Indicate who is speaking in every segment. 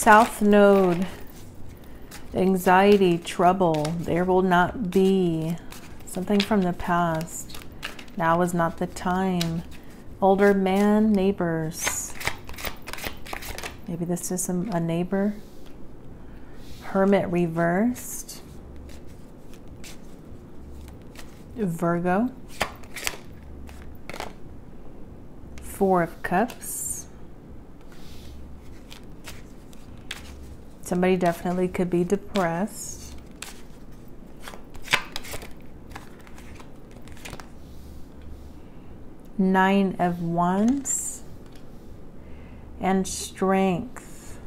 Speaker 1: South Node, anxiety, trouble. There will not be something from the past. Now is not the time. Older man, neighbors. Maybe this is some, a neighbor. Hermit reversed. Virgo. Four of Cups. Somebody definitely could be depressed. Nine of Wands. And Strength.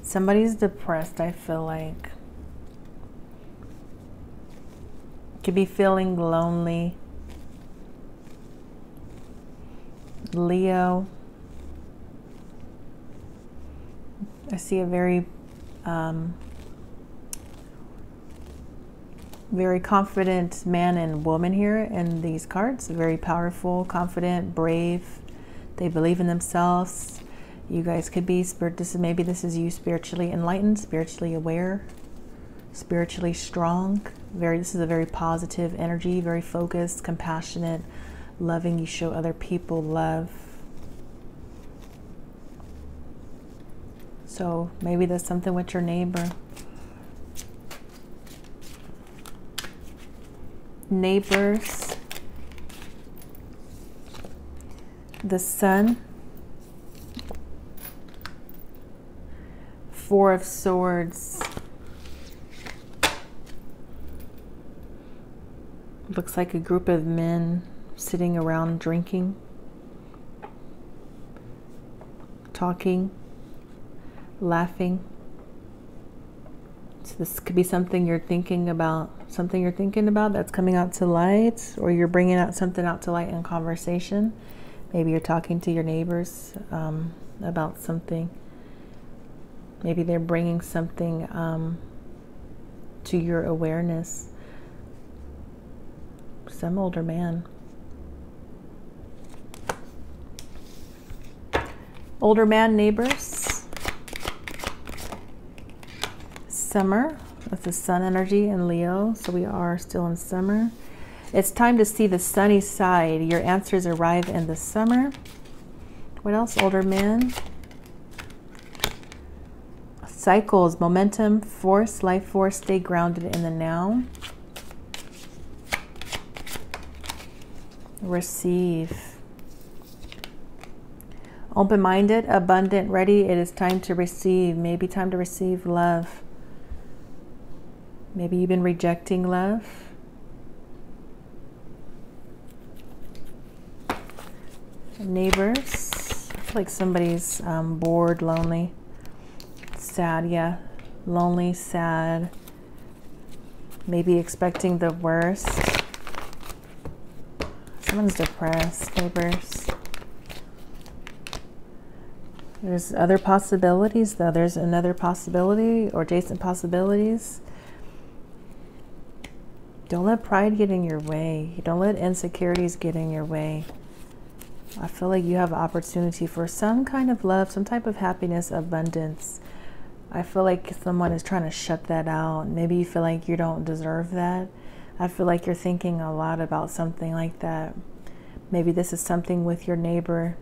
Speaker 1: Somebody's depressed, I feel like. Could be feeling lonely. Leo. I see a very, um, very confident man and woman here in these cards. Very powerful, confident, brave. They believe in themselves. You guys could be spirit. This is maybe this is you spiritually enlightened, spiritually aware, spiritually strong. Very. This is a very positive energy. Very focused, compassionate loving, you show other people love. So maybe there's something with your neighbor. Neighbors. The sun. Four of Swords. Looks like a group of men sitting around drinking, talking, laughing. So this could be something you're thinking about, something you're thinking about that's coming out to light, or you're bringing out something out to light in conversation. Maybe you're talking to your neighbors um, about something. Maybe they're bringing something um, to your awareness. Some older man. Older man neighbors. Summer with the sun energy in Leo. So we are still in summer. It's time to see the sunny side. Your answers arrive in the summer. What else? Older men. Cycles, momentum, force, life force, stay grounded in the now. Receive. Open minded, abundant, ready. It is time to receive. Maybe time to receive love. Maybe you've been rejecting love. Neighbors. Like somebody's um, bored, lonely, sad. Yeah. Lonely, sad. Maybe expecting the worst. Someone's depressed, neighbors. There's other possibilities, though. There's another possibility or adjacent possibilities. Don't let pride get in your way. Don't let insecurities get in your way. I feel like you have opportunity for some kind of love, some type of happiness, abundance. I feel like someone is trying to shut that out. Maybe you feel like you don't deserve that. I feel like you're thinking a lot about something like that. Maybe this is something with your neighbor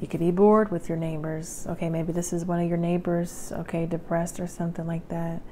Speaker 1: you could be bored with your neighbors. Okay, maybe this is one of your neighbors, okay, depressed or something like that.